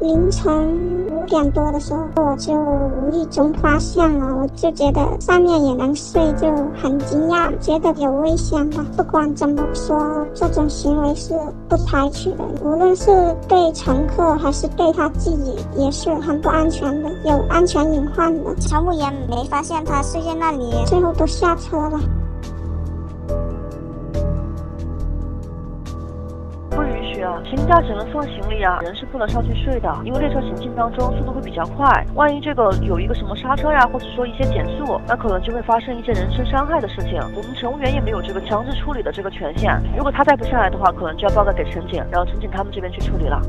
凌晨五点多的时候，我就无意中发现了，我就觉得上面也能睡，就很惊讶，觉得有危险吧。不管怎么说，这种行为是不采取的，无论是对乘客还是对他自己，也是很不安全的，有安全隐患的。乘务员没发现他睡在那里，最后都下车了。行李架只能放行李啊，人是不能上去睡的，因为列车行进当中速度会比较快，万一这个有一个什么刹车呀，或者说一些减速，那可能就会发生一些人身伤害的事情。我们乘务员也没有这个强制处理的这个权限，如果他再不下来的话，可能就要报告给乘警，然后乘警他们这边去处理了。